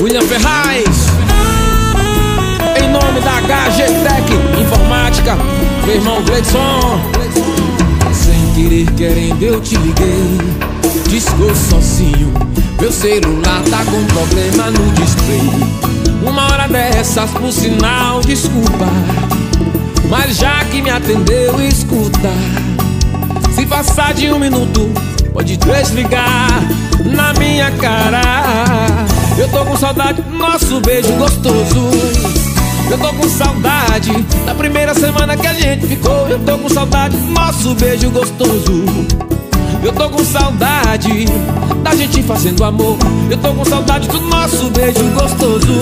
William Ferraz. Em nome da HG Tech Informática Meu irmão Gleison Sem querer querendo eu te liguei. Discou sozinho Meu celular tá com problema no display. Uma hora dessas por sinal, desculpa. Mas já que me atendeu, escuta. Se passar de um minuto Pode desligar na minha cara. Eu tô com saudade do nosso beijo gostoso. Eu tô com saudade da primeira semana que a gente ficou. Eu tô com saudade do nosso beijo gostoso. Eu tô com saudade da gente fazendo amor. Eu tô com saudade do nosso beijo gostoso.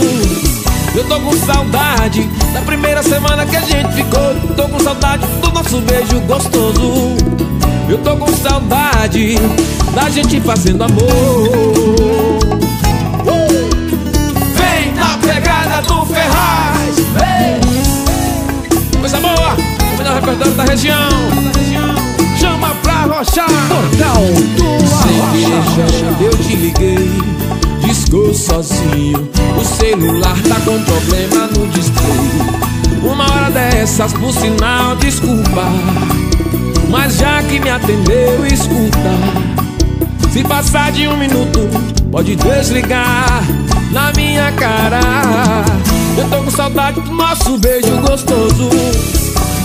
Eu tô com saudade da primeira semana que a gente ficou. Eu tô com saudade do nosso beijo gostoso eu tô com saudade da gente fazendo amor! Vem na pegada do Ferraz. Vem Coisa boa, o melhor repertório da região. Chama pra rochar. Portal do Sem querer eu te liguei. Discou sozinho O celular tá com problema no display. Uma hora dessas, por sinal, desculpa mas já que me atendeu, escuta. Se passar de um minuto, pode desligar na minha cara. Eu tô com saudade do nosso beijo gostoso.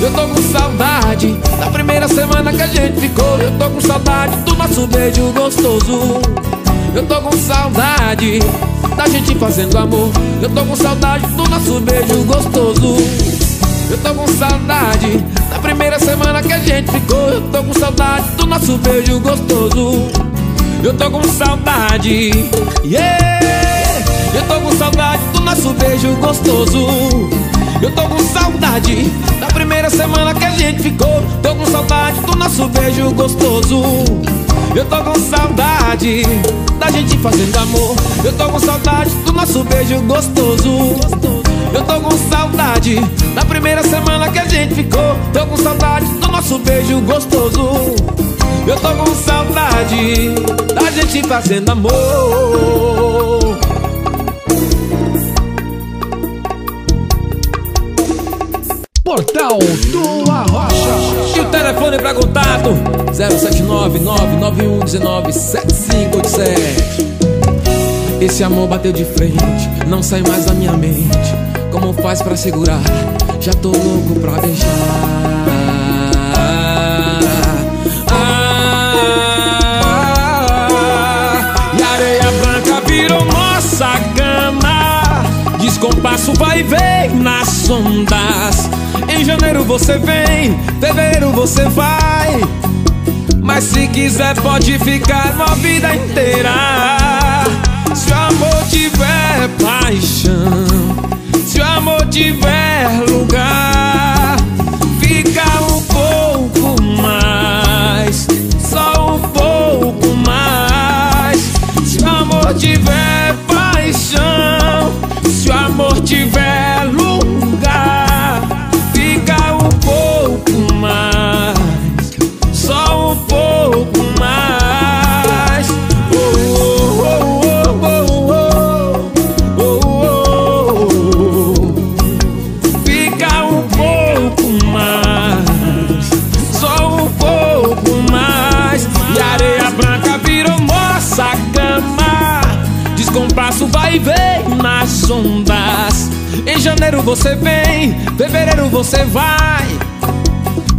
Eu tô com saudade da primeira semana que a gente ficou. Eu tô com saudade do nosso beijo gostoso. Eu tô com saudade da gente fazendo amor. Eu tô com saudade do nosso beijo gostoso eu tô com saudade da primeira semana que a gente ficou. Eu tô com saudade do nosso beijo gostoso. Eu tô com saudade, yeah. Eu tô com saudade do nosso beijo gostoso. Eu tô com saudade da primeira semana que a gente ficou. Tô com saudade do nosso beijo gostoso. Eu tô com saudade da gente fazendo amor. Eu tô com saudade do nosso beijo gostoso eu tô com saudade da primeira semana que a gente ficou. Tô com saudade do nosso beijo gostoso. Eu tô com saudade da gente fazendo amor. Portal do Arrocha. E o telefone pra contato 079-99119-7587 Esse amor bateu de frente, não sai mais da minha mente como faz pra segurar? Já tô louco pra beijar. Ah, E areia branca virou nossa cama. Descompasso vai e vem nas ondas. Em janeiro você vem, fevereiro você vai. Mas se quiser pode ficar uma vida inteira. Se o amor tiver paixão se o amor tiver lugar, janeiro você vem, fevereiro você vai.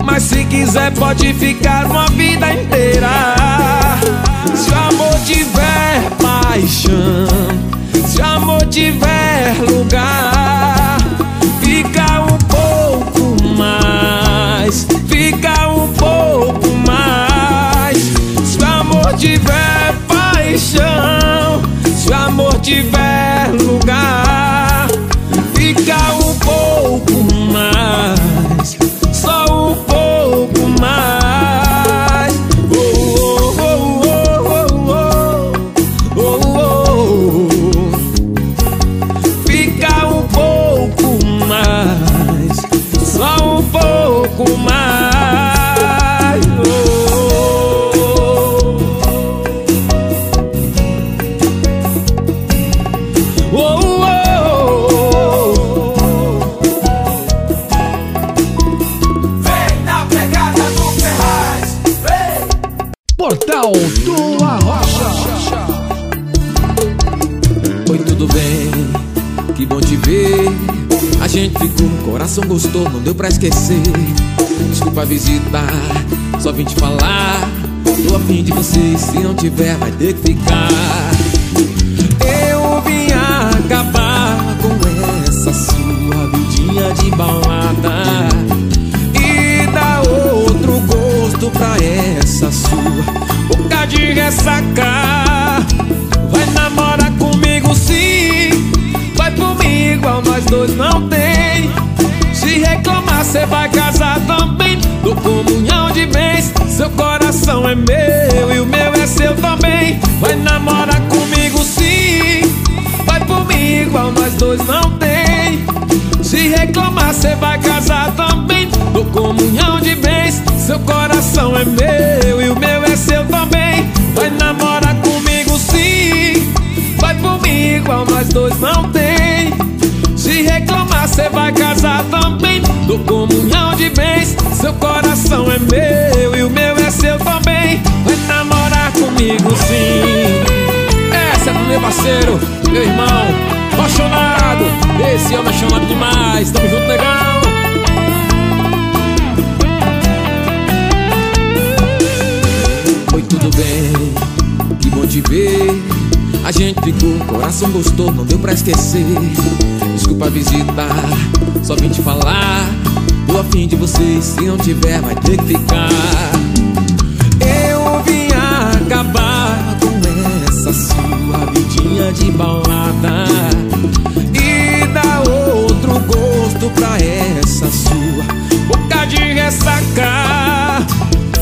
Mas se quiser pode ficar uma vida inteira. Se o amor tiver paixão Se o amor tiver lugar Fica um pouco mais Fica um pouco mais. Se o amor tiver paixão Se o amor tiver lugar Tô afim de você, se não tiver, vai ter que ficar. Eu vim acabar com essa sua vidinha de balada e dar outro gosto pra essa sua boca de ressaca. Vai namorar comigo sim, vai comigo, igual nós dois não tem. Se reclamar, cê vai casar também. Do comunhão de bens, seu coração é meu e o meu é seu também. Vai namorar comigo sim, vai comigo, igual nós dois não tem. Se reclamar, cê vai casar também. Do comunhão de bens, seu coração é meu e o meu é seu também. Vai namorar comigo sim, vai comigo, igual nós dois não tem. Se reclamar, cê vai casar também. Do comunhão de bens, seu coração é meu comigo sim. Essa é pro meu parceiro, meu irmão, apaixonado. Esse homem apaixonado demais. Tamo junto, legal. Oi, tudo bem? Que bom te ver. A gente ficou, coração gostou, não deu pra esquecer. Desculpa visitar, só vim te falar. Tô afim de você, se não tiver, vai ter que ficar. Acabar com essa sua vidinha de balada e dar outro gosto pra essa sua boca de ressaca.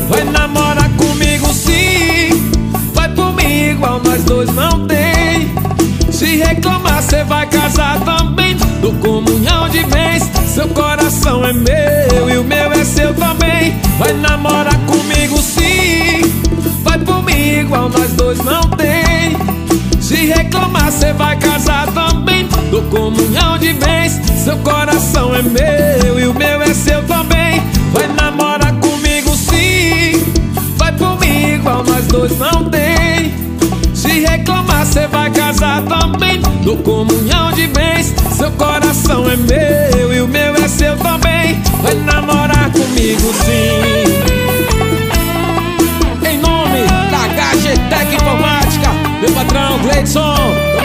Vai namorar comigo sim, vai comigo, igual nós dois não tem. Se reclamar, cê vai casar também. Do comunhão de bens, seu coração é meu e o meu é seu também. Vai namorar comigo sim, vai comigo, igual nós dois não tem. Se reclamar, cê vai casar também. Do comunhão de bens, seu coração é meu e o meu é seu também. Vai namorar comigo sim, vai comigo, igual nós dois não tem. Se reclamar, cê vai casar também. Do comunhão de bens, seu coração é meu patrão Gleidson,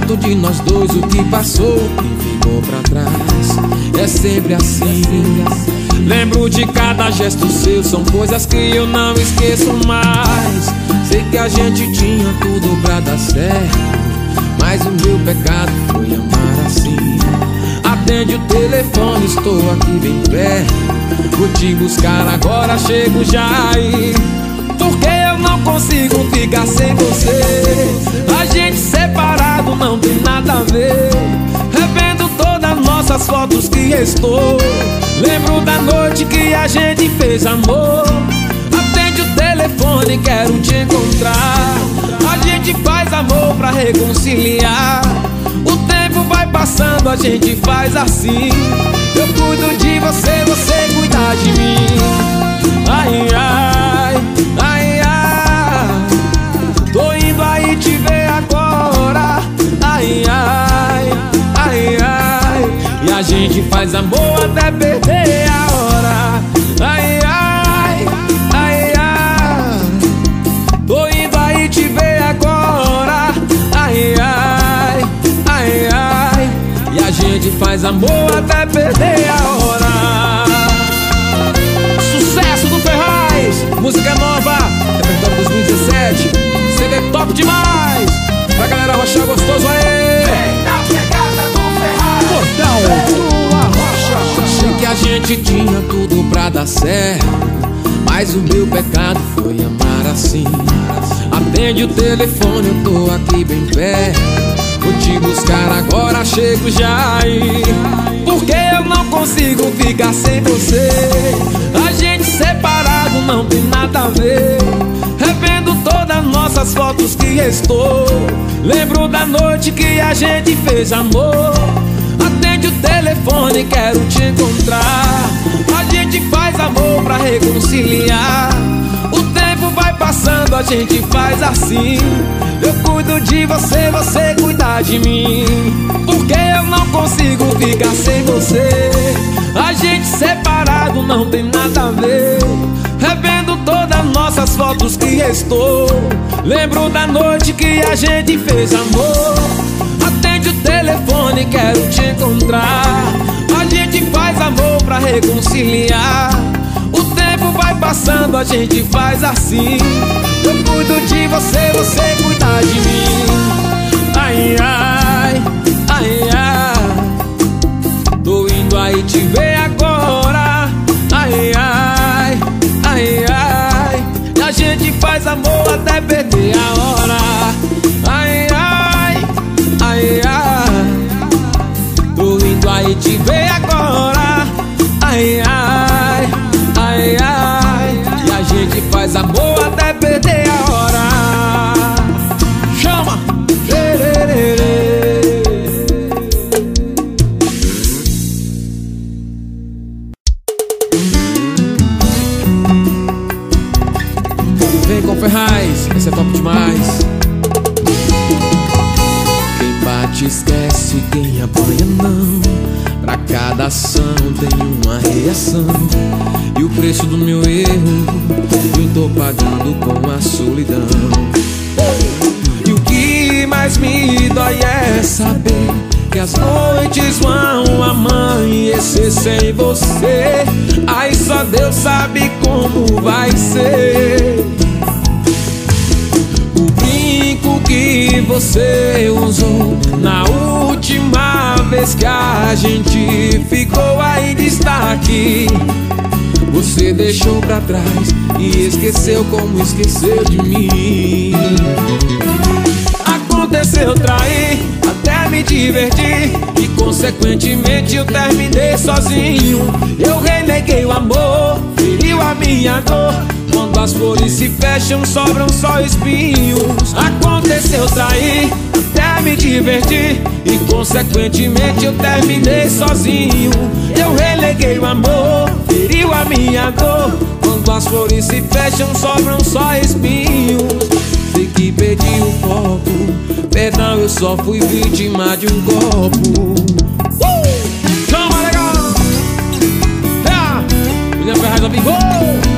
foto de nós dois O que passou, e ficou pra trás. É sempre assim. Lembro de cada gesto seu São coisas que eu não esqueço mais. Sei que a gente tinha tudo pra dar certo Mas o meu pecado foi amar assim. Atende o telefone, estou aqui bem perto. Vou te buscar agora, chego já aí. Porque eu não consigo ficar sem você nossas fotos que restou Lembro da noite que a gente fez amor. Atende o telefone, quero te encontrar. A gente faz amor pra reconciliar. O tempo vai passando, a gente faz assim. Eu cuido de você, você cuida de mim. Ai, ai, ai, ai. Tô indo aí te ver agora. Ai, ai, a gente faz amor até perder a hora. Ai, ai, ai, ai. Tô indo aí te ver agora. Ai, ai, ai, ai. E a gente faz amor até perder a hora. Sucesso do Ferraz, música nova, repertório 2017, CD top demais. Pra galera rochar gostoso aí. Portal do Arrocha. gente tinha tudo pra dar certo Mas o meu pecado foi amar assim. Atende o telefone, eu tô aqui bem perto. Vou te buscar agora, chego já aí. Porque eu não consigo ficar sem você. A gente separado não tem nada a ver. Revendo todas nossas fotos que estou. Lembro da noite que a gente fez amor telefone, quero te encontrar. A gente faz amor pra reconciliar. O tempo vai passando, a gente faz assim. Eu cuido de você, você cuida de mim. Porque eu não consigo ficar sem você. A gente separado não tem nada a ver. Revendo todas nossas fotos que estou. Lembro da noite que a gente fez amor telefone, quero te encontrar. A gente faz amor pra reconciliar. O tempo vai passando, a gente faz assim. Eu cuido de você, você cuida de mim. Ai, ai, ai, ai. Tô indo aí te ver agora. Ai, ai, ai, ai. A gente faz amor até perder a hora aí te ver agora Ai, ai, ai, ai E a gente faz amor até perder a hora Chama! Vem com Ferraz, esse é top demais. Quem bate esquece, ação tem uma reação. E o preço do meu erro eu tô pagando com a solidão. E o que mais me dói é saber que as noites vão amanhecer sem você. Aí só Deus sabe como vai ser. Você usou na última vez que a gente ficou ainda está aqui. Você deixou pra trás e esqueceu como esqueceu de mim. Aconteceu trair, até me divertir E consequentemente eu terminei sozinho Eu reneguei o amor, feriu a minha dor Quando as flores se fecham, sobram só espinhos Aconteceu trair, até me divertir E consequentemente eu terminei sozinho Eu reneguei o amor, feriu a minha dor Quando as flores se fecham, sobram só espinhos Sei que perdi o foco Perdão, eu só fui vítima de um copo uh! Legal! É! William!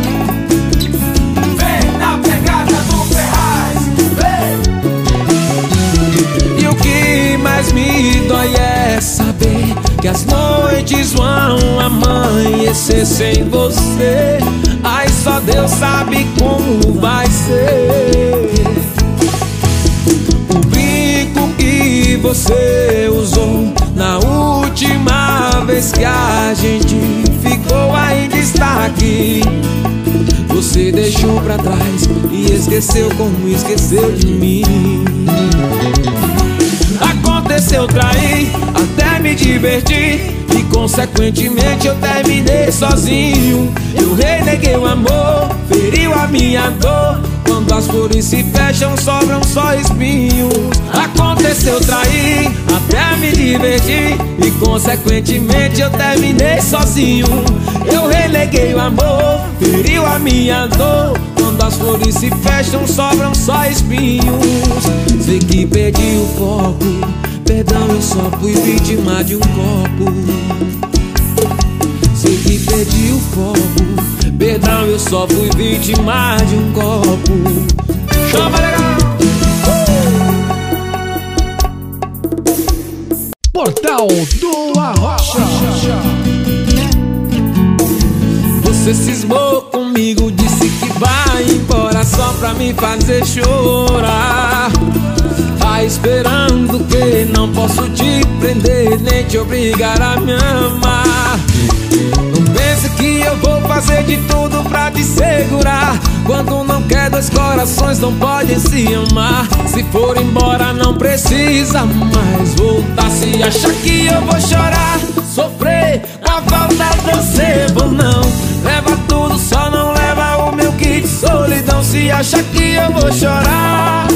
Que as noites vão amanhecer sem você. Ai, só Deus sabe como vai ser. O brinco que você usou Na última vez que a gente ficou ainda está aqui. Você deixou pra trás e esqueceu como esqueceu de mim Aconteceu trair, até me divertir E consequentemente eu terminei sozinho. Eu reneguei o amor, feriu a minha dor. Quando as flores se fecham, sobram só espinhos. Aconteceu trair, até me divertir E consequentemente eu terminei sozinho. Eu reneguei o amor, feriu a minha dor. Quando as flores se fecham, sobram só espinhos. Sei que perdi o foco Perdão, eu só fui vítima de um copo Sei que perdi o foco Perdão, eu só fui vítima de um copo Chama legal! Portal do Arrocha. Você cismou comigo, disse que vai embora só pra me fazer chorar. Tá esperando que não posso te prender, nem te obrigar a me amar. Não eu vou fazer de tudo pra te segurar Quando não quer dois corações não podem se amar Se for embora não precisa mais voltar Se acha que eu vou chorar, sofrer falta você, vou não. Leva tudo, só não leva o meu kit. Solidão Se acha que eu vou chorar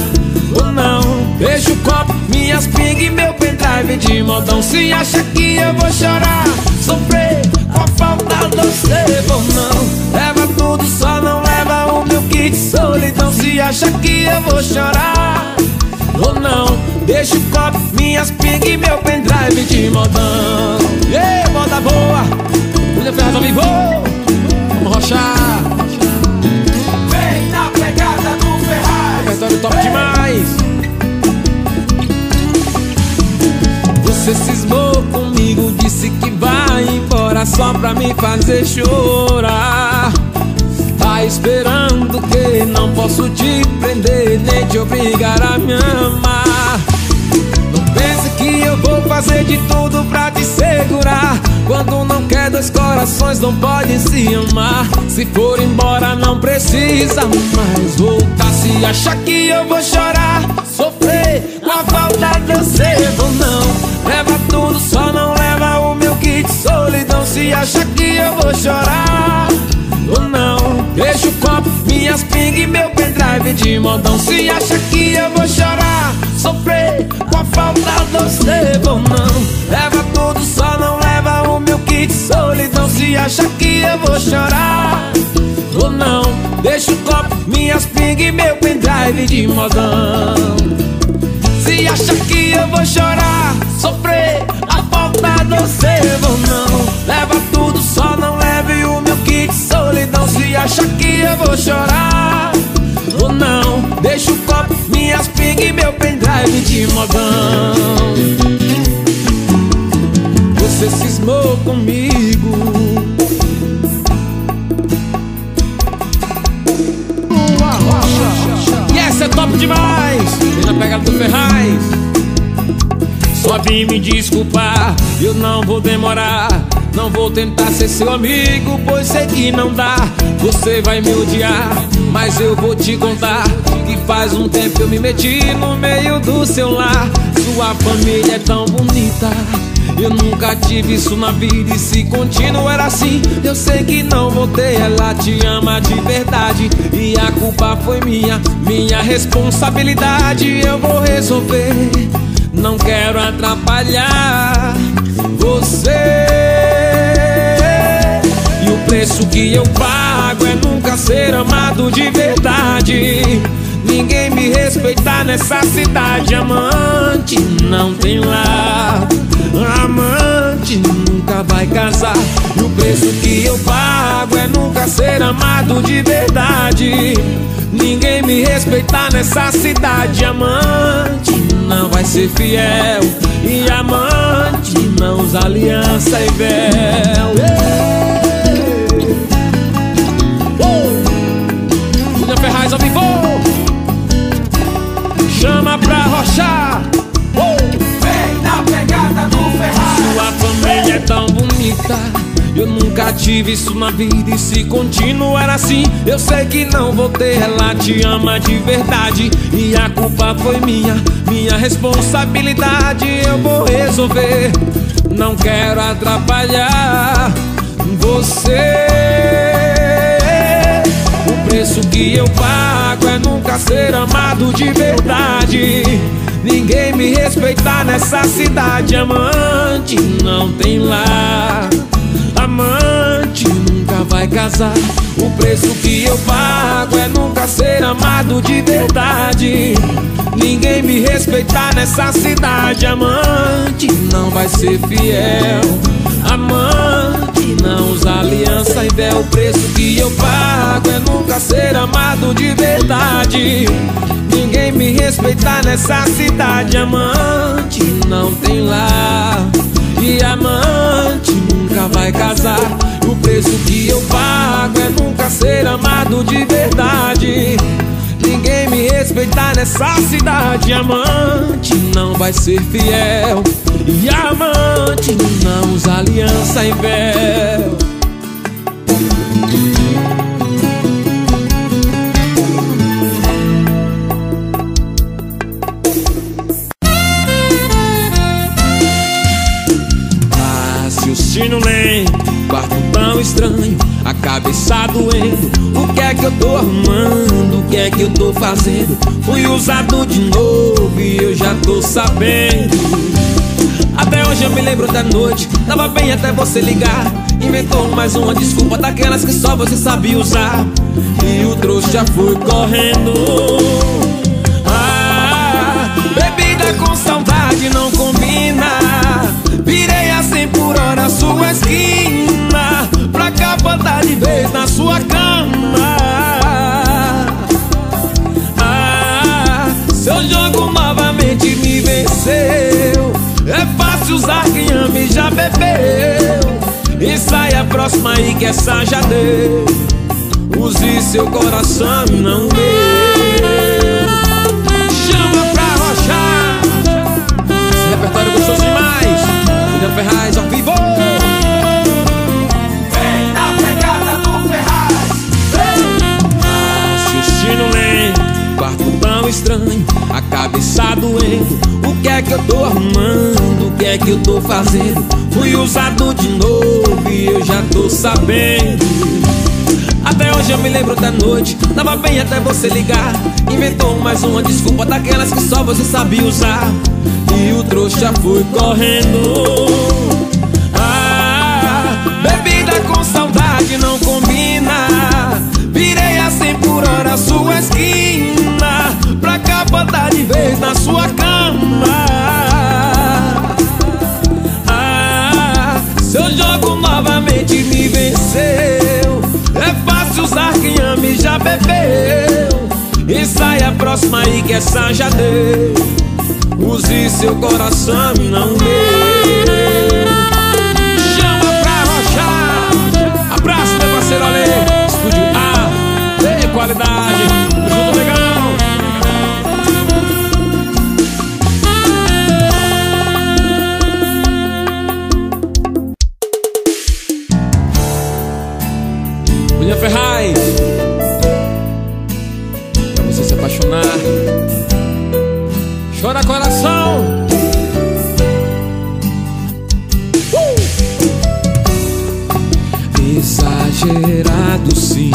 ou não. Deixa o copo, minhas ping e meu pendrive de modão. Se acha que eu vou chorar, sofrer Com a falta você, vou não. Leva tudo, só não leva o meu kit. Solidão Se acha que eu vou chorar ou não Deixa o copo, minhas ping e meu pendrive de modão. Ei, moda boa. Mulher Ferraz ao vivo Vamos rochar. Vem na pegada do Ferraz. Repertório top demais. Você cismou comigo, disse que vai embora Só pra me fazer chorar. Tá esperando que não posso te prender Nem te obrigar a me amar vou fazer de tudo pra te segurar. Quando não quer dois corações não podem se amar. Se for embora não precisa mais voltar. Se acha que eu vou chorar, sofrer Com a falta de você vou não. Leva tudo, só não leva o meu kit solidão. Se acha que eu vou chorar ou não. Deixa o copo, minhas ping e meu pendrive de modão. Se acha que eu vou chorar, sofrer Com a falta você, vou não. Leva tudo, só não leva o meu kit. Solidão Se acha que eu vou chorar. Ou não Deixa o copo, minhas ping e meu pendrive de modão Se acha que eu vou chorar, sofrer A falta você, vou não. Leva tudo, só não leve o meu kit. Solidão Se acha que eu vou chorar ou não. Deixa o copo, minhas ping e meu pendrive de modão. Você cismou comigo. E essa é top demais. Vem na pegada do Ferraz. Só vim me desculpar Eu não vou demorar Não vou tentar ser seu amigo Pois sei que não dá. Você vai me odiar Mas eu vou te contar Que faz um tempo eu me meti No meio do seu lar. Sua família é tão bonita eu nunca tive isso na vida. E se continuar assim Eu sei que não vou ter, ela te ama de verdade E a culpa foi minha, minha responsabilidade Eu vou resolver, não quero atrapalhar você preço que eu pago é nunca ser amado de verdade. Ninguém me respeitar nessa cidade. Amante não tem lar. Amante nunca vai casar. E o preço que eu pago é nunca ser amado de verdade. Ninguém me respeitar nessa cidade. Amante não vai ser fiel. E amante não usa aliança e véu. William Ferraz ao vivo. Chama pra rochar. Vem na pegada do Ferraz. Sua família é tão bonita. Eu nunca tive isso na vida. E se continuar assim. Eu sei que não vou ter. Ela te ama de verdade. E a culpa foi minha. Minha responsabilidade Eu vou resolver. Não quero atrapalhar Você preço que eu pago é nunca ser amado de verdade. Ninguém me respeitar nessa cidade. Amante não tem lar. Amante nunca vai casar. O preço que eu pago é nunca ser amado de verdade. Ninguém me respeitar nessa cidade. Amante não vai ser fiel. Amante não usa aliança e véu O preço que eu pago é nunca ser amado de verdade. Ninguém me respeitar nessa cidade. Amante não tem lar. E amante nunca vai casar. O preço que eu pago é nunca ser amado de verdade. Ninguém me respeitar nessa cidade. Amante não vai ser fiel. E amante não usa aliança em véu tão estranho, a cabeça doendo. O que é que eu tô arrumando? O que é que eu tô fazendo? Fui usado de novo e eu já tô sabendo. Até hoje eu me lembro da noite, tava bem até você ligar. Inventou mais uma desculpa daquelas que só você sabia usar. E o trouxa já foi correndo. Ah, bebida com saudade não combina. Virei a 100 por hora sua esquina Capotar de vez na sua cama. Ah, Seu jogo novamente me venceu. É fácil usar quem ama e já bebeu. E sai a próxima aí que essa já deu. Use seu coração e não meu Chama pra rochar. Esse repertório gostoso demais. William Ferraz ao vivo cabeça doendo O que é que eu tô arrumando? O que é que eu tô fazendo? Fui usado de novo e eu já tô sabendo. Até hoje eu me lembro da noite Tava bem até você ligar. Inventou mais uma desculpa Daquelas que só você sabia usar. E o trouxa foi correndo. Ah, bebida com saudade não combina. Virei a 100 por hora sua esquina. Pra capotar de vez na sua cama. Ah, seu jogo novamente me venceu. É fácil usar quem ama e já bebeu. E sai a próxima aí que essa já deu. Use seu coração e não meu Chama pra rochar. Abraço meu parceiro Ale. Estúdio A. De qualidade você se apaixonar. Chora coração. Uh! Exagerado sim.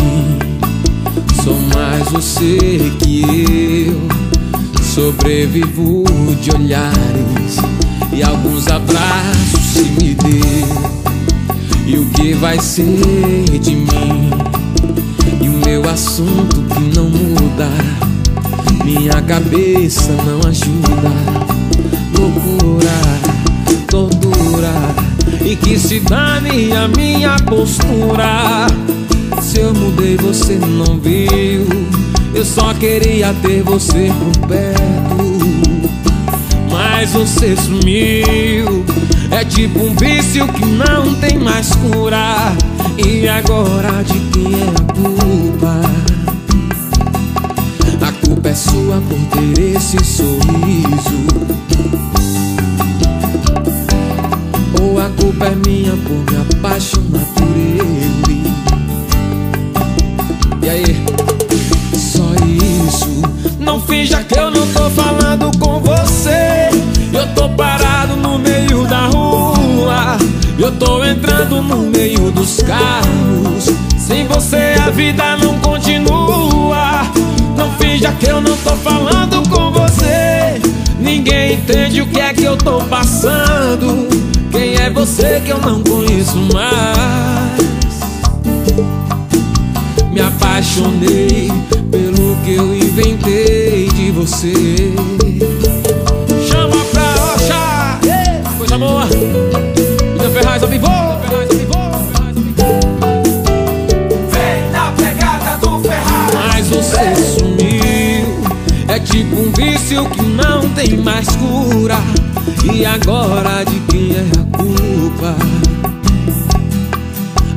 Sou mais você que eu. Sobrevivo de olhares E alguns abraços se me deu e o que vai ser de mim? Meu assunto que não muda. Minha cabeça não ajuda. Loucura, tortura. E que se dane a minha postura. Se eu mudei você não viu. Eu só queria ter você por perto. Mas você sumiu. É tipo um vício que não tem mais cura. E agora de quem é a culpa? A culpa é sua por ter esse sorriso. Ou a culpa é minha por me apaixonar por ele? E aí? Só isso. Não finja que eu não tô falando com você. Eu tô parado entrando no meio dos carros. Sem você a vida não continua. Não finja que eu não tô falando com você. Ninguém entende o que é que eu tô passando. Quem é você que eu não conheço mais? Me apaixonei pelo que eu inventei de você. Chama pra rocha, coisa boa. Ferraz ao vivo. Vem na pegada do Ferraz Mas você sumiu. É tipo um vício que não tem mais cura. E agora de quem é a culpa?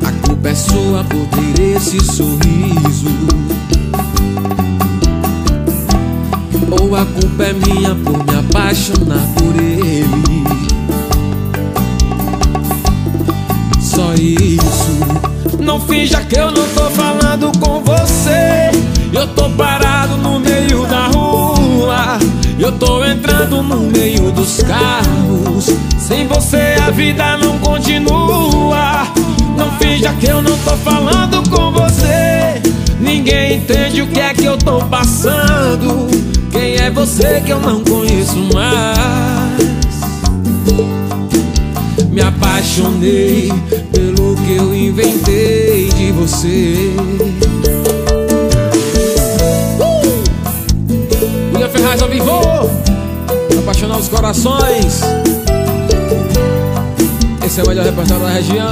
A culpa é sua por ter esse sorriso. Ou a culpa é minha por me apaixonar por ele. Só isso. Não finja que eu não tô falando com você. Eu tô parado no meio da rua. Eu tô entrando no meio dos carros. Sem você a vida não continua. Não finja que eu não tô falando com você Ninguém entende o que é que eu tô passando Quem é você que eu não conheço mais Me apaixonei que eu inventei de você. Uh! Ferraz ao vivo! Apaixonar os corações. Esse é o melhor repertório da região.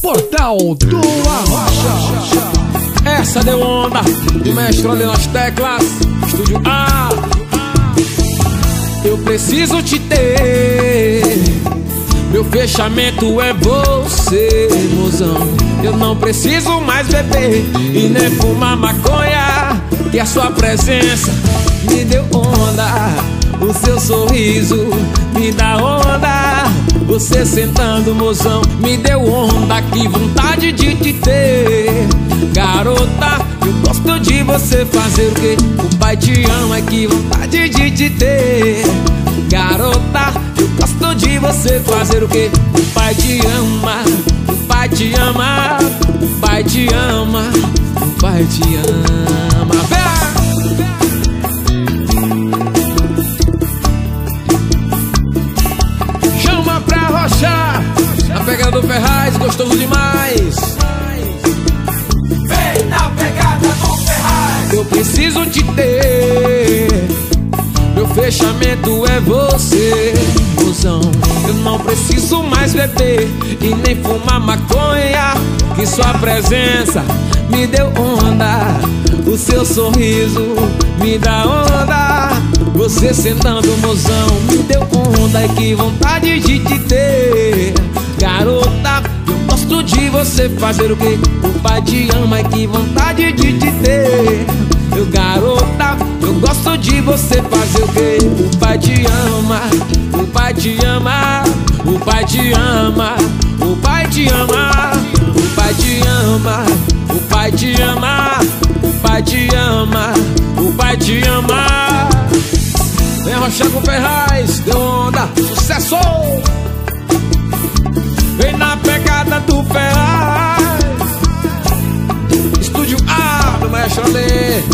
Portal do Arrocha. Essa deu onda. Do mestre ali nas teclas. Estúdio A Eu preciso te ter. Meu fechamento é você, mozão. Eu não preciso mais beber E nem fumar maconha Que a sua presença me deu onda. O seu sorriso me dá onda. Você sentando, mozão Me deu onda, que vontade de te ter Garota, gosto de você fazer o que O pai te ama, que vontade de te ter. Garota, eu gosto de você fazer o que O pai te ama, o pai te ama O pai te ama, o pai te ama! Chama pra rochar. Na pegada do Ferraz, gostoso demais Eu preciso te ter. Meu fechamento é você, mozão Eu não preciso mais beber E nem fumar maconha Que sua presença me deu onda. O seu sorriso me dá onda. Você sentando, mozão, me deu onda. E que vontade de te ter Garota, gosto de você fazer o que o pai te ama e que vontade de te ter. Meu garota, eu gosto de você fazer o que o pai te ama O pai te ama, o pai te ama O pai te ama, o pai te ama O pai te ama, o pai te ama O pai te ama. Vem arrochar com Ferraz, deu onda, sucesso! Na pegada do Ferraz Estúdio A do Ale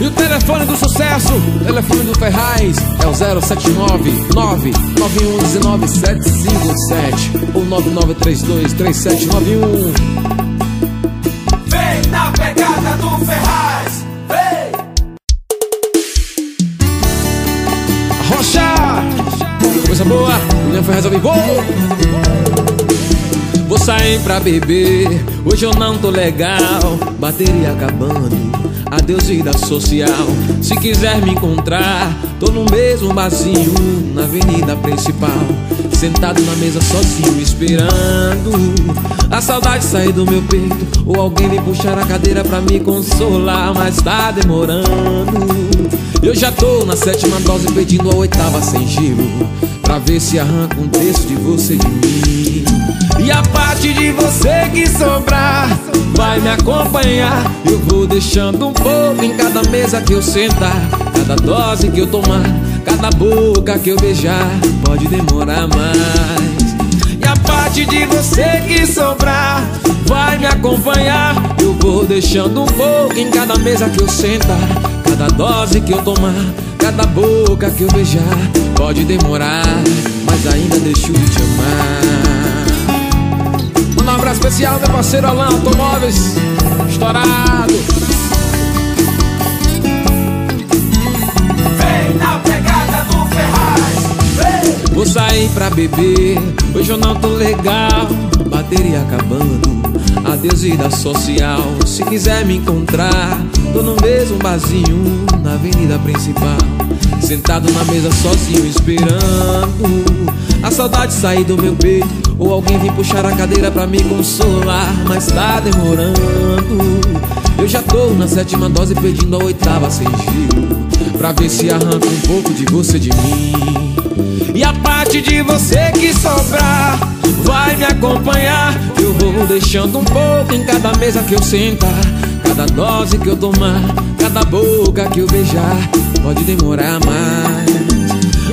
E o telefone do sucesso, telefone do Ferraz É o 079 99119 757 Ou 9932 3791 Vem na pegada do Ferraz. Vem. Rocha Coisa boa, Ao vivo Vou sair pra beber. Hoje eu não tô legal Bateria acabando Adeus vida social. Se quiser me encontrar Tô no mesmo barzinho Na avenida principal. Sentado na mesa sozinho esperando A saudade sair do meu peito. Ou alguém me puxar a cadeira pra me consolar Mas tá demorando eu já tô na sétima dose pedindo a oitava sem gelo Pra ver se arranca um terço de você de mim. E a parte de você que sobrar Vai me acompanhar. Eu vou deixando um pouco em cada mesa que eu sentar Cada dose que eu tomar Cada boca que eu beijar Pode demorar mais. E a parte de você que sobrar Vai me acompanhar vou deixando um pouco em cada mesa que eu sentar Cada dose que eu tomar, cada boca que eu beijar. Pode demorar, mas ainda deixo de te amar. Um abraço especial, meu parceiro Alan Automóveis. Estourado. Vem na pegada do Ferraz. Vem. Vou sair pra beber, hoje eu não tô legal. Bateria acabando, adeus vida social. Se quiser me encontrar, tô no mesmo barzinho Na avenida principal. Sentado na mesa sozinho esperando A saudade sair do meu peito. Ou alguém vir puxar a cadeira pra me consolar. Mas tá demorando Eu já tô na sétima dose pedindo a oitava sem giro Pra ver se arranca um pouco de você de mim e a parte de você que sobrar Vai me acompanhar Eu vou deixando um pouco em cada mesa que eu sentar Cada dose que eu tomar Cada boca que eu beijar pode demorar mais.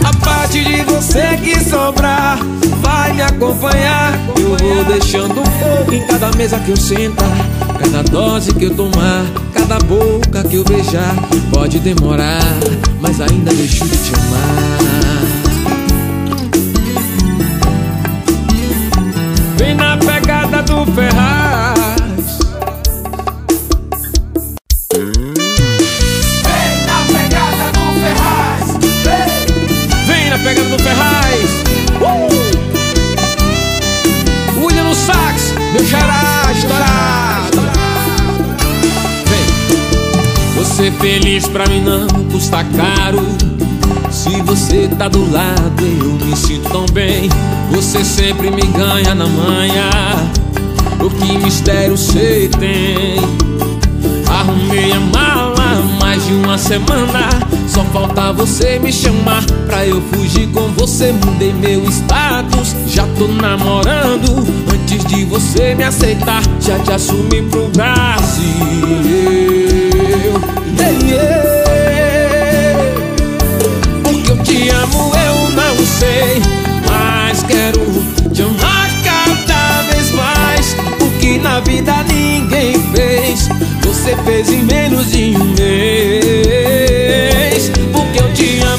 A parte de você que sobrar vai me acompanhar. Eu vou deixando fogo em cada mesa que eu sentar. Cada dose que eu tomar, cada boca que eu beijar pode demorar, mas ainda deixo de te amar. Vem na pegada do Ferraz. Você feliz pra mim não custa caro. Se você tá do lado, eu me sinto tão bem. Você sempre me ganha na manhã. O que mistério você tem? Arrumei a mala mais de uma semana Só falta você me chamar Pra eu fugir com você Mudei meu status Já tô namorando Antes de você me aceitar Já te assumi pro Brasil Porque eu te amo eu não sei Mas quero te amar cada vez mais. O que na vida ninguém fez Você fez em menos de um mês. Porque eu te amo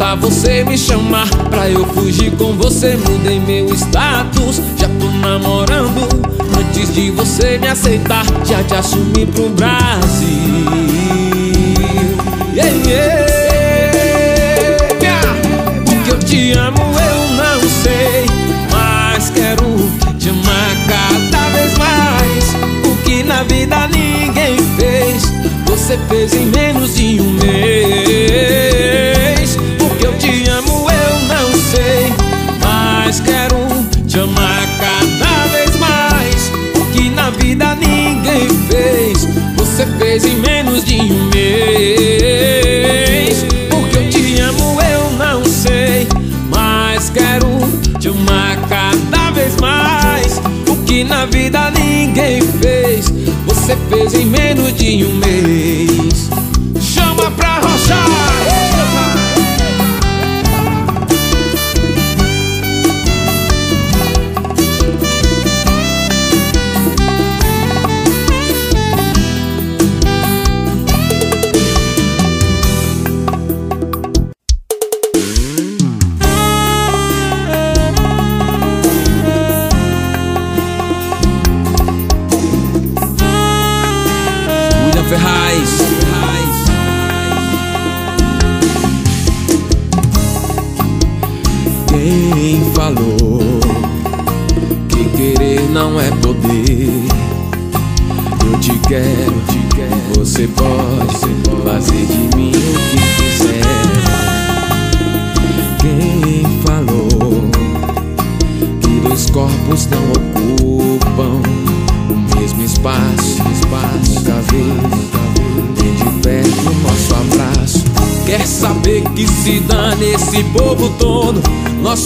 falta você me chamar Pra eu fugir com você Mudei meu status. Já tô namorando Antes de você me aceitar Já te assumi pro Brasil. Yeah, yeah. Porque eu te amo eu não sei Mas quero te amar cada vez mais. O que na vida ninguém fez Você fez em menos de um mês fez em menos de um mês. Porque eu te amo eu não sei Mas quero te amar cada vez mais. O que na vida ninguém fez Você fez em menos de um mês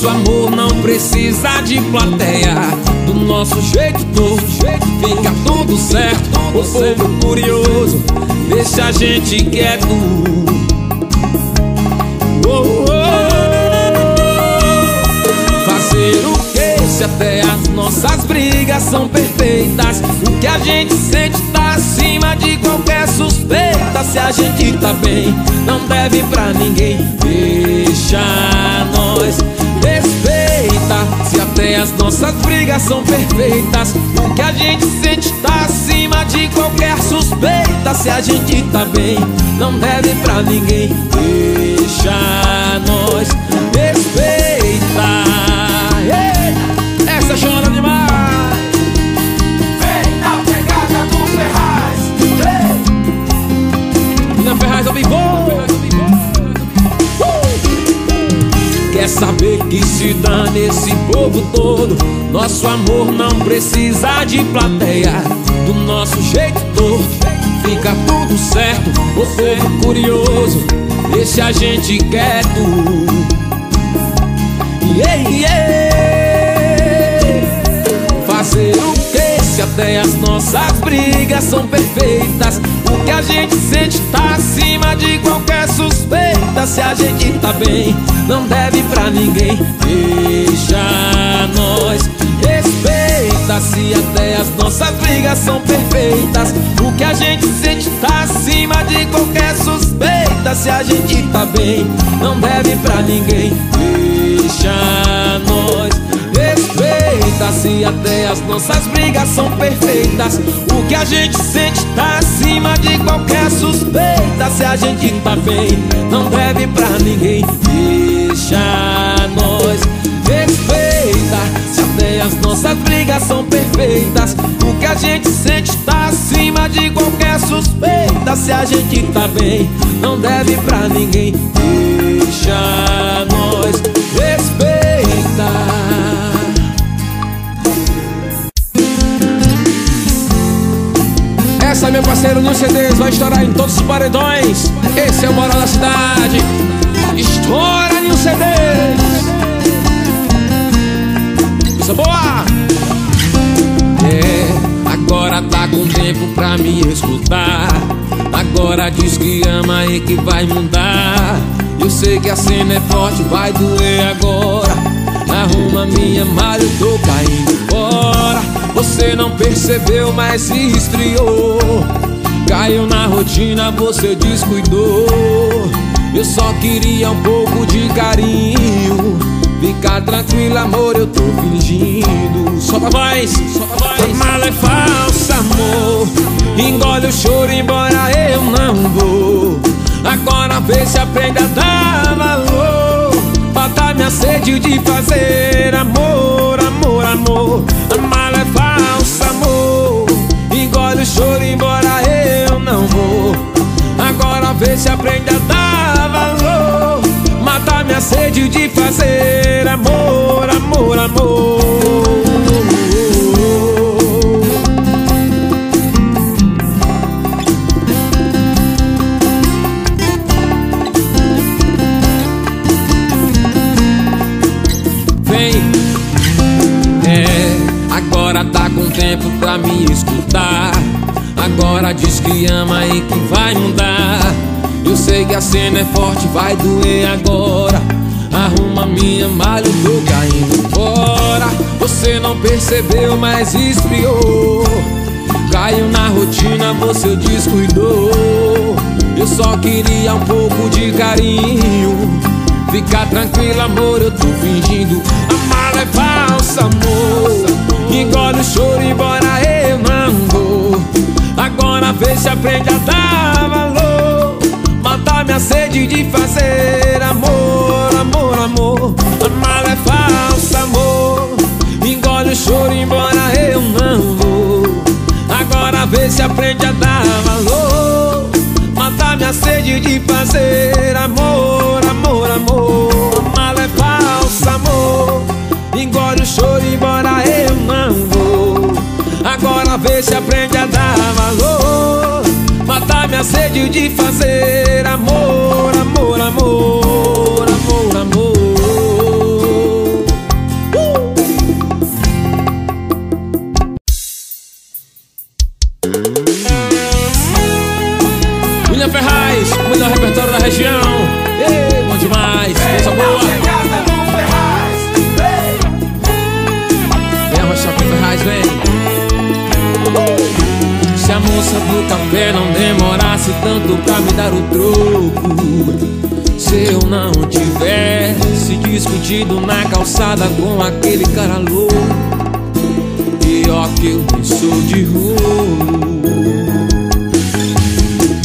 Nosso amor não precisa de plateia. Do nosso jeito todo, fica tudo certo. O povo curioso, deixa a gente quieto. Oh. Fazer o que se até as nossas brigas são perfeitas? O que a gente sente tá acima de qualquer suspeita. Se a gente tá bem, não deve pra ninguém. Deixa nós as nossas brigas são perfeitas, o que a gente sente tá acima de qualquer suspeita. Se a gente tá bem, não deve pra ninguém. Deixa saber que se dá nesse povo todo. Nosso amor não precisa de plateia. Do nosso jeito todo, fica tudo certo. Povo curioso, deixa a gente quieto. Yeah, yeah. Fazer o que se até as nossas brigas são perfeitas? O que a gente sente tá acima de qualquer suspeita. Se a gente tá bem, não deve pra ninguém. Deixa nós respeita. Se até as nossas brigas são perfeitas, o que a gente sente tá acima de qualquer suspeita. Se a gente tá bem, não deve pra ninguém. Deixa nós respeita. Se até as nossas brigas são perfeitas, o que a gente sente tá acima de qualquer suspeita. Se a gente tá bem, não deve pra ninguém. Deixa nós respeita. Se até as nossas brigas são perfeitas, o que a gente sente tá acima de qualquer suspeita. Se a gente tá bem, não deve pra ninguém. Deixa nós respeitar. Essa, meu parceiro, no CDs vai estourar em todos os paredões. Esse é o Moral da Cidade. Estoura em CDs. Coisa boa! É, agora tá com tempo pra me escutar. Agora diz que ama e que vai mudar. Eu sei que a cena é forte, vai doer agora. Arruma minha malha, eu tô caindo fora. Você não percebeu, mas se esfriou. Caiu na rotina, você descuidou. Eu só queria um pouco de carinho. Fica tranquilo, amor, eu tô fingindo. Solta a voz, solta a voz. Mala é falsa, amor. Engole o choro, embora eu não vou. Agora vê se aprende a dar valor. Matar minha sede de fazer amor, amor, amor. A mala é falsa, amor. Engole o choro, embora eu não vou. Agora vê se aprende a dar valor. Matar minha sede de fazer amor, amor, amor. Cena é forte, vai doer agora. Arruma minha malha, eu tô caindo fora. Você não percebeu, mas esfriou. Caiu na rotina, você descuidou. Eu só queria um pouco de carinho. Fica tranquilo, amor, eu tô fingindo. Mala é falsa, amor. Engole o choro, embora eu não vou. Agora vê se aprende a dar valor. Matar minha sede de fazer amor, amor, amor. A mala é falsa, amor. Engole o choro, embora eu não vou. Agora vê se aprende a dar valor. Matar minha sede de fazer amor, amor, amor. A mala é falsa, amor. Engole o choro, embora eu não vou. Agora vê se aprende a dar valor. Matar minha sede de fazer amor, amor, amor, amor, amor. William Ferraz, melhor repertório da região. Café não demorasse tanto pra me dar o troco. Se eu não tivesse discutido na calçada com aquele cara louco Pior que eu nem sou de rolo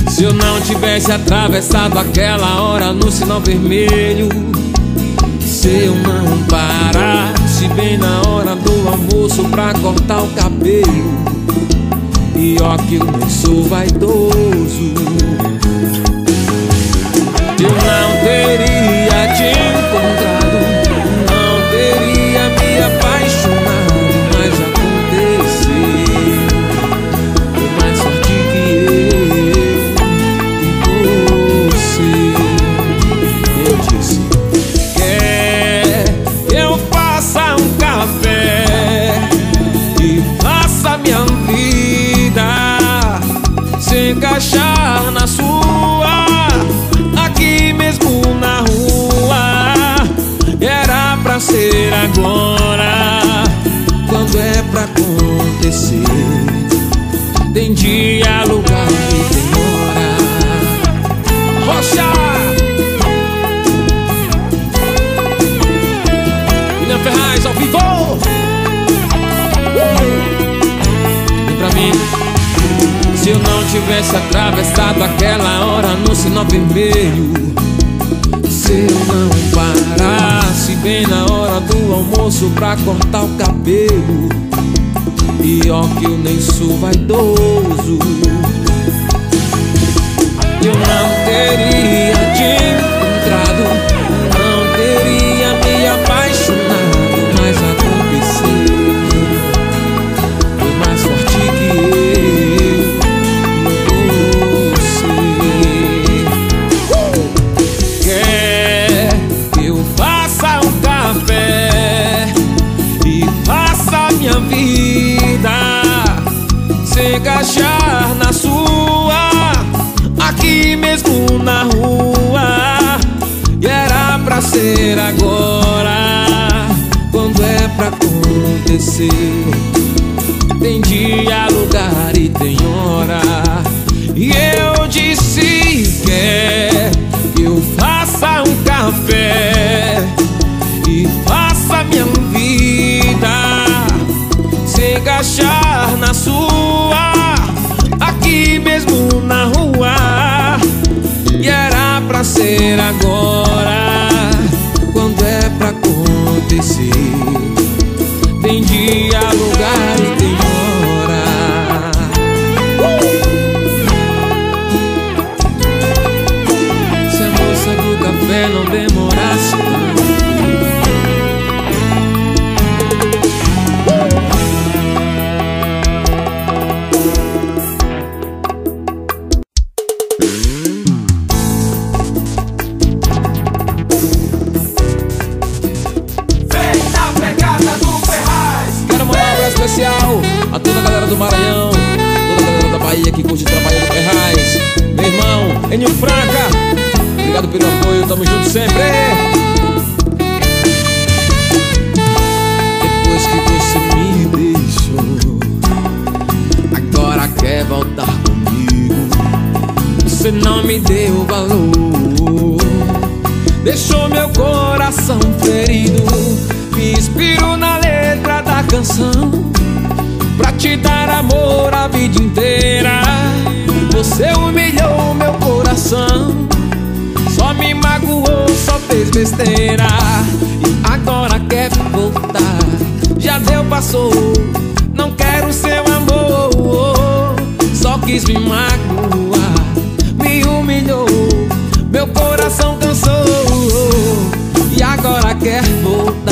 Se eu não tivesse atravessado aquela hora no sinal vermelho Se eu não parasse bem na hora do almoço pra cortar o cabelo Pior que eu sou vaidoso. Eu não teria te acontecer. Tem dia, lugar e tem hora. Rocha! William Ferraz ao vivo! Uh! Pra mim. Se eu não tivesse atravessado aquela hora no sinal vermelho, se eu não parasse bem na hora do almoço pra cortar o cabelo pior que eu nem sou vaidoso. Eu não teria de. agachar na sua Aqui mesmo na rua. E era pra ser agora Quando é pra acontecer. Tem dia, lugar e tem hora. E eu disse quer Que eu faça um café? Meu coração cansou e agora quer voltar.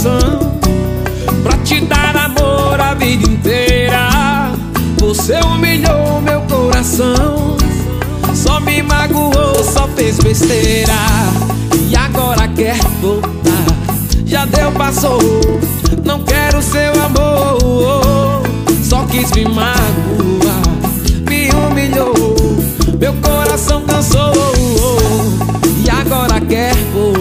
coração Pra te dar amor a vida inteira. Você humilhou meu coração Só me magoou, só fez besteira. E agora quer voltar Já deu, passou. Não quero seu amor Só quis me magoar. Me humilhou Meu coração cansou. E agora quer voltar.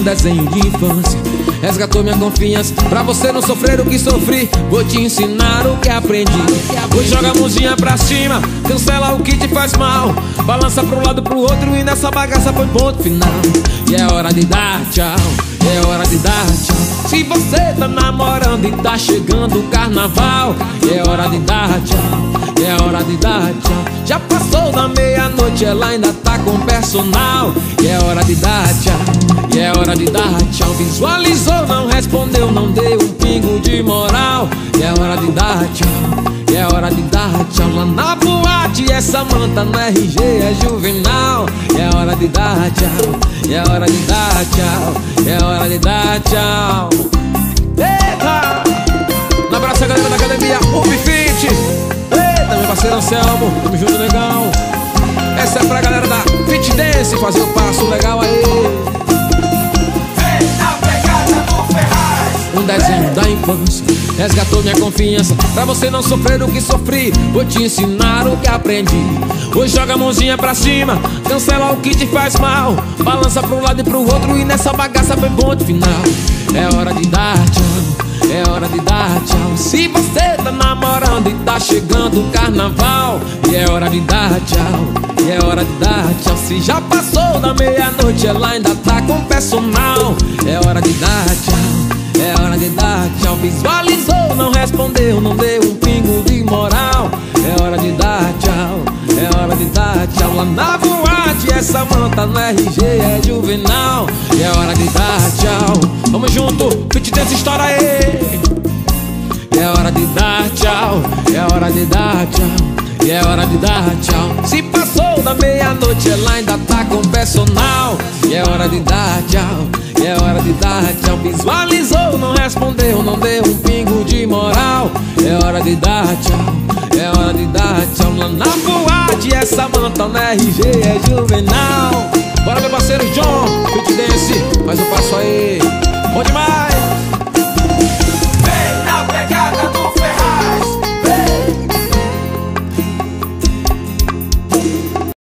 Um desenho de infância, resgatou minha confiança. Pra você não sofrer o que sofri, vou te ensinar o que aprendi. Hoje joga a mãozinha pra cima, cancela o que te faz mal. Balança pro lado pro outro e nessa bagaça põe ponto final. E é hora de dar tchau, é hora de dar tchau. Se você tá namorando e tá chegando o carnaval é hora de dar tchau é hora de dar tchau Já passou da meia-noite, ela ainda tá com personal. E é hora de dar tchau, e é hora de dar tchau. Visualizou, não respondeu, não deu um pingo de moral. E é hora de dar tchau, e é hora de dar tchau. Lá na boate, essa manta no RG é juvenal. E é hora de dar tchau, e é hora de dar tchau E é hora de dar tchau. Eita! Na abraço a galera da academia UbFit parceiro Anselmo, tamo junto, legal Essa é pra galera da Fit Dance fazer o passo legal aí. Vem na pegada do Ferraz. Um desenho da infância Resgatou minha confiança. Pra você não sofrer o que sofri Vou te ensinar o que aprendi. Hoje joga a mãozinha pra cima Cancela o que te faz mal. Balança pro lado e pro outro E nessa bagaça foi ponto final. É hora de dar tchau é hora de dar tchau. Se você tá namorando e tá chegando o carnaval E é hora de dar tchau. E é hora de dar tchau. Se já passou da meia-noite Ela ainda tá com personal É hora de dar tchau. É hora de dar tchau. Visualizou, não respondeu Não deu um pingo de moral. É hora de dar tchau É hora de dar tchau Lá na boate essa manta no RG é juvenal é hora de dar tchau Vamos junto, Fit Dance história aí é hora de dar tchau, é hora de dar tchau, e é hora de dar tchau. Se passou da meia-noite, ela ainda tá com personal. E é hora de dar tchau, é hora de dar tchau. Visualizou, não respondeu, não deu um pingo de moral. É hora de dar tchau, é hora de dar tchau. Lá na boate, essa manta no RG é juvenal. Bora, meu parceiro John, Fit Dance, faz o passo aí. Bom demais!